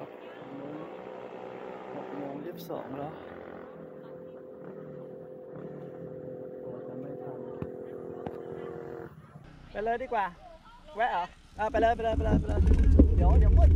หกโมงหกโมงยี่สิบสองแล้วกลัวจะไม่ทันไปเลยดีกว่า แวะเหรออ่าไปเลยไปเลยไปเลยไปเลย เดี๋ยวเดี๋ยวมืด